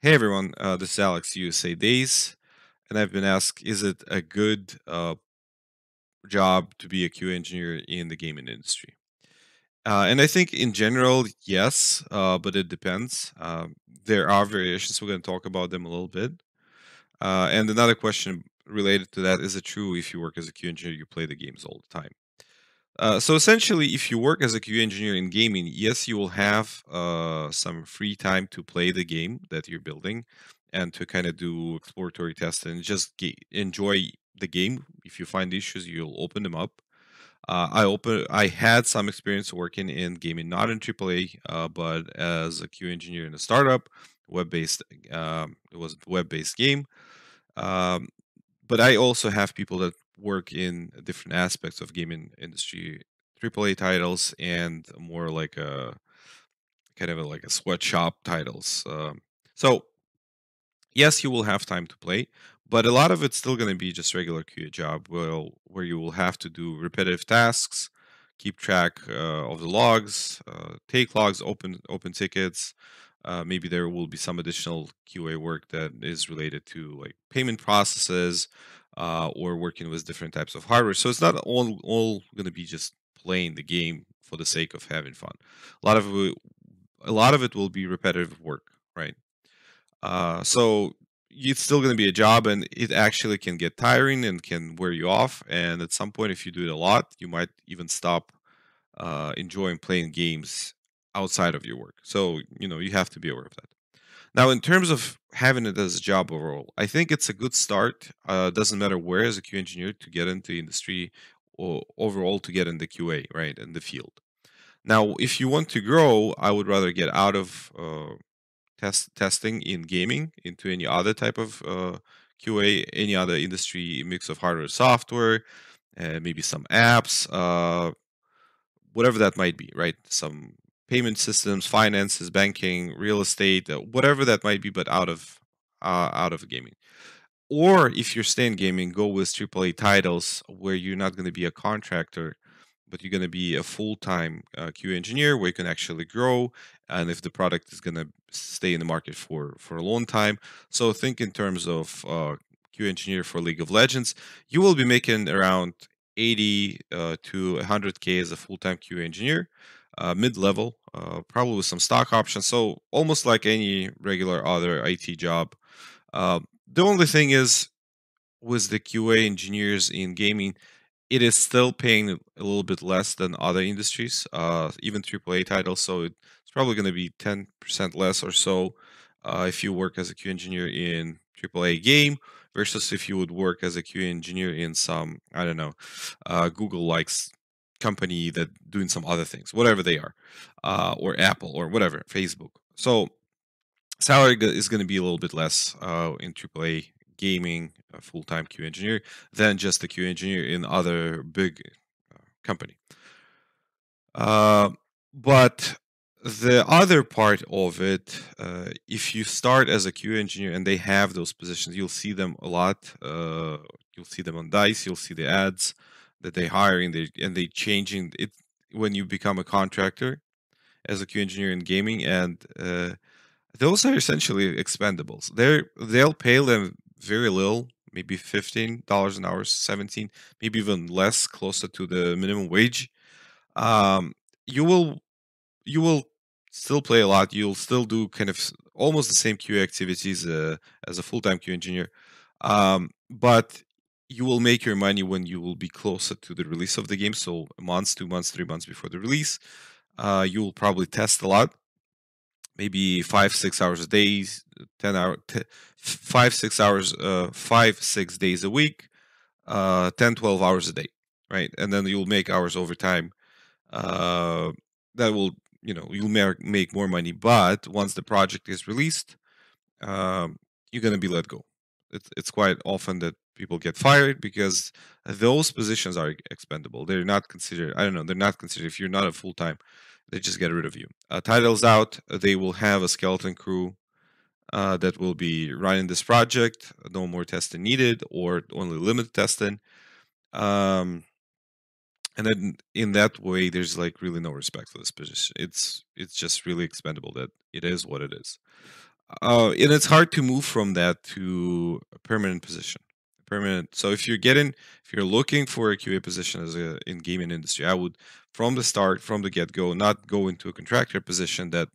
Hey everyone, uh, this is Alex USA Days, and I've been asked, is it a good uh, job to be a QA engineer in the gaming industry? Uh, and I think in general, yes, uh, but it depends. Um, there are variations. We're going to talk about them a little bit. Uh, and another question related to that is it true if you work as a QA engineer, you play the games all the time? Uh, so essentially, if you work as a QA engineer in gaming, yes, you will have uh, some free time to play the game that you're building and to kind of do exploratory tests and just ge- enjoy the game. If you find issues, you'll open them up. Uh, I open. I had some experience working in gaming, not in AAA, uh, but as a QA engineer in a startup, web-based. Um, it was web-based game. Um, but I also have people that work in different aspects of gaming industry, AAA titles and more like a kind of a, like a sweatshop titles. Um, so yes, you will have time to play, but a lot of it's still going to be just regular QA job, well, where you will have to do repetitive tasks, keep track uh, of the logs, uh, take logs, open open tickets. Uh, maybe there will be some additional QA work that is related to like payment processes uh, or working with different types of hardware. So it's not all all going to be just playing the game for the sake of having fun. A lot of it, a lot of it will be repetitive work, right? Uh, so it's still going to be a job, and it actually can get tiring and can wear you off. And at some point, if you do it a lot, you might even stop uh, enjoying playing games outside of your work. So you know you have to be aware of that. Now, in terms of having it as a job overall, I think it's a good start. Uh, doesn't matter where as a QA engineer to get into industry or overall to get in the QA, right, in the field. Now, if you want to grow, I would rather get out of uh, test testing in gaming into any other type of uh, QA, any other industry mix of hardware, software, uh, maybe some apps, uh, whatever that might be, right? Some payment systems, finances, banking, real estate, uh, whatever that might be, but out of uh, out of gaming. Or if you're staying gaming, go with AAA titles where you're not going to be a contractor, but you're going to be a full-time uh, QA engineer where you can actually grow, and if the product is going to stay in the market for for a long time. So think in terms of uh, QA engineer for League of Legends, you will be making around 80 uh, to 100k as a full-time QA engineer, uh, mid-level, uh, probably with some stock options. So almost like any regular other IT job. Uh, the only thing is with the QA engineers in gaming, it is still paying a little bit less than other industries, uh, even AAA titles. So it's probably going to be 10% less or so uh, if you work as a QA engineer in AAA game versus if you would work as a QA engineer in some, I don't know, uh, Google likes company that doing some other things, whatever they are, uh, or Apple or whatever, Facebook. So salary is going to be a little bit less uh, in AAA gaming, a full-time QA engineer, than just the QA engineer in other big uh, company. Uh, but the other part of it, uh, if you start as a QA engineer and they have those positions, you'll see them a lot. Uh, you'll see them on Dice. You'll see the ads that they hire and they and they changing it when you become a contractor as a QA engineer in gaming, and uh, those are essentially expendables. They're they'll pay them very little, maybe fifteen dollars an hour, seventeen, maybe even less, closer to the minimum wage. Um, you will you will still play a lot. You'll still do kind of almost the same QA activities uh, as a full time QA engineer, um, but you will make your money when you will be closer to the release of the game. So months, two months, three months before the release, uh, you will probably test a lot, maybe five, six hours a day, ten hour, t- five, six hours, uh, five, six days a week, uh, 10, 12 hours a day, right? And then you'll make hours overtime. Uh, that will, you know, you'll make more money. But once the project is released, um, you're going to be let go. It's, it's quite often that people get fired because those positions are expendable. They're not considered. I don't know. They're not considered. If you're not a full time, they just get rid of you. Uh, titles out. They will have a skeleton crew uh, that will be running this project. No more testing needed, or only limited testing. Um, and then in that way, there's like really no respect for this position. It's it's just really expendable that it is what it is. uh, and it's hard to move from that to a permanent position. Permanent. So if you're getting, if you're looking for a QA position as a in gaming industry, I would from the start, from the get go, not go into a contractor position that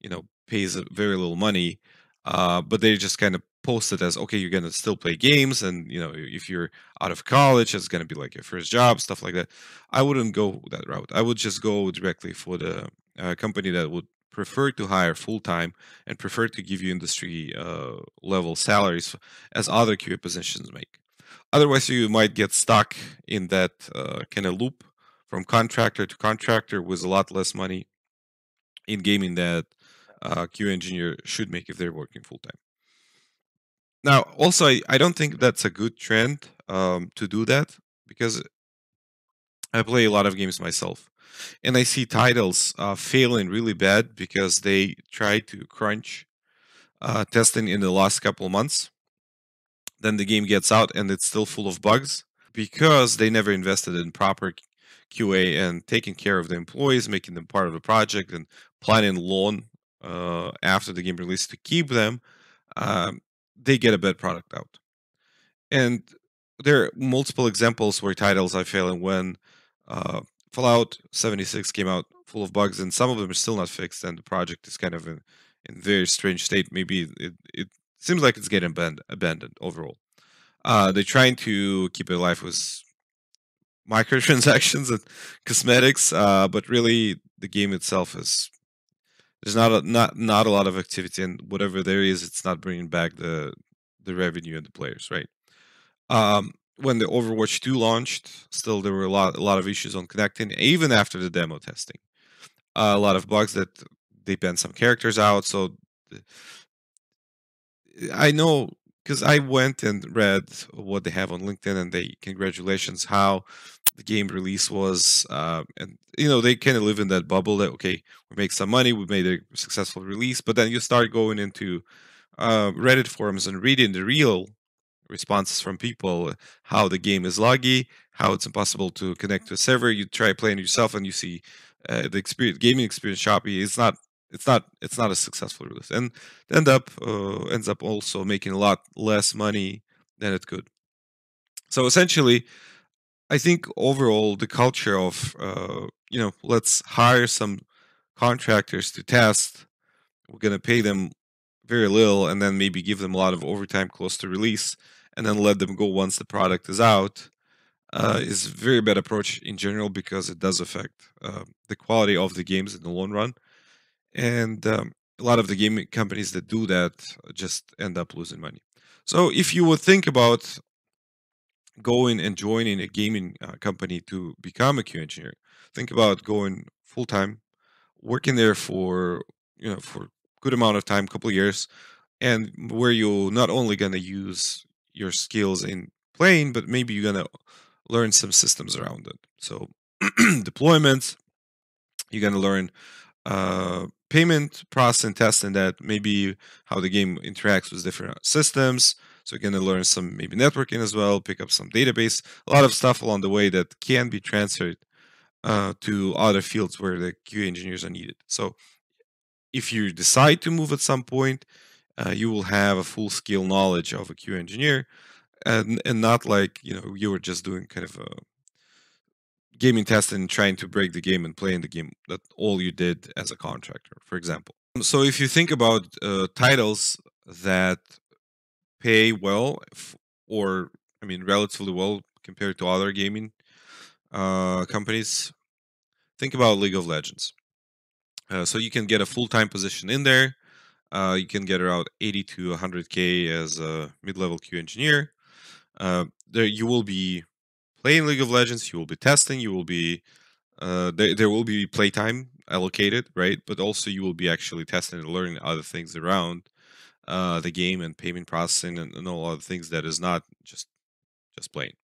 you know pays very little money, uh, but they just kind of post it as okay, you're gonna still play games, and you know if you're out of college, it's gonna be like your first job, stuff like that. I wouldn't go that route. I would just go directly for the uh, company that would prefer to hire full time and prefer to give you industry uh, level salaries as other QA positions make. Otherwise, you might get stuck in that uh, kind of loop from contractor to contractor with a lot less money in gaming that uh, QA engineer should make if they're working full time. Now, also, I, I don't think that's a good trend um, to do that because I play a lot of games myself and I see titles uh, failing really bad because they try to crunch uh, testing in the last couple of months. Then the game gets out and it's still full of bugs because they never invested in proper QA and taking care of the employees, making them part of the project, and planning long uh, after the game release to keep them. Um, they get a bad product out. And there are multiple examples where titles are failing when uh, Fallout 76 came out full of bugs, and some of them are still not fixed, and the project is kind of in, in very strange state. Maybe it, it seems like it's getting abandoned, abandoned overall. Uh, they're trying to keep it alive with microtransactions and cosmetics, uh, but really the game itself is there's not a, not not a lot of activity, and whatever there is, it's not bringing back the the revenue and the players, right? Um, when the Overwatch 2 launched, still there were a lot a lot of issues on connecting, even after the demo testing. Uh, a lot of bugs that they banned some characters out. So I know because I went and read what they have on LinkedIn, and they congratulations how the game release was, uh, and you know they kind of live in that bubble that okay, we make some money, we made a successful release, but then you start going into uh, Reddit forums and reading the real responses from people how the game is laggy how it's impossible to connect to a server. You try playing yourself and you see uh, the experience gaming experience choppy it's not it's not it's not a successful release and end up uh, ends up also making a lot less money than it could. So essentially i think overall the culture of uh, you know let's hire some contractors to test. We're going to pay them very little and then maybe give them a lot of overtime close to release and then let them go once the product is out uh, is very bad approach in general because it does affect uh, the quality of the games in the long run. And um, a lot of the gaming companies that do that just end up losing money. So if you would think about going and joining a gaming uh, company to become a q engineer think about going full-time working there for you know for good amount of time couple years and where you're not only going to use your skills in playing, but maybe you're gonna learn some systems around it. So deployments, you're gonna learn uh, payment processing, testing that maybe how the game interacts with different systems. So you're gonna learn some maybe networking as well, pick up some database, a lot of stuff along the way that can be transferred uh, to other fields where the QA engineers are needed. So if you decide to move at some point, uh, you will have a full skill knowledge of a QA engineer, and and not like you know you were just doing kind of a gaming testing and trying to break the game and playing the game. That all you did as a contractor, for example. So if you think about uh, titles that pay well, or I mean relatively well compared to other gaming uh, companies, think about League of Legends. Uh, so you can get a full time position in there uh, you can get around 80 to 100k as a mid-level Q engineer. Uh, there you will be playing League of Legends. You will be testing. You will be uh, there. There will be playtime allocated, right? But also you will be actually testing and learning other things around uh, the game and payment processing and, and all other things that is not just just playing.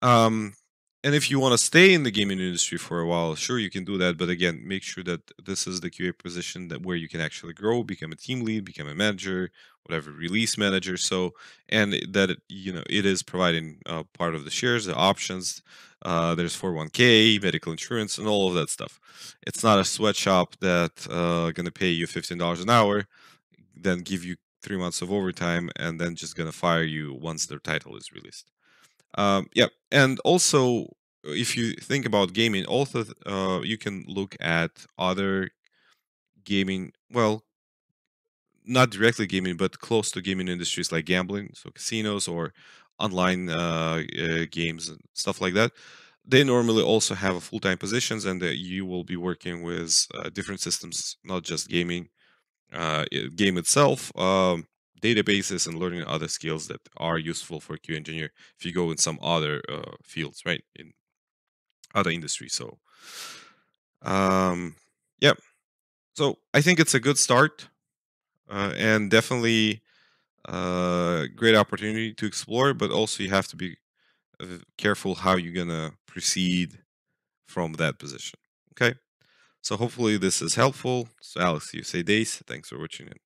Um, and if you want to stay in the gaming industry for a while, sure you can do that. But again, make sure that this is the QA position that where you can actually grow, become a team lead, become a manager, whatever release manager. So and that it, you know it is providing uh, part of the shares, the options. Uh, there's 401k, medical insurance, and all of that stuff. It's not a sweatshop that uh, going to pay you fifteen dollars an hour. then give you three months of overtime, and then just gonna fire you once their title is released. Um, yeah, and also if you think about gaming, also uh, you can look at other gaming. Well, not directly gaming, but close to gaming industries like gambling, so casinos or online uh, uh, games and stuff like that. They normally also have full-time positions, and uh, you will be working with uh, different systems, not just gaming, uh, game itself, um, databases, and learning other skills that are useful for Q engineer if you go in some other uh, fields, right, in other industries. So, um, yeah. So I think it's a good start, uh, and definitely uh, great opportunity to explore. But also, you have to be uh, careful how you're gonna proceed from that position. Okay. So hopefully this is helpful. So Alex, USA Days. Thanks for watching it.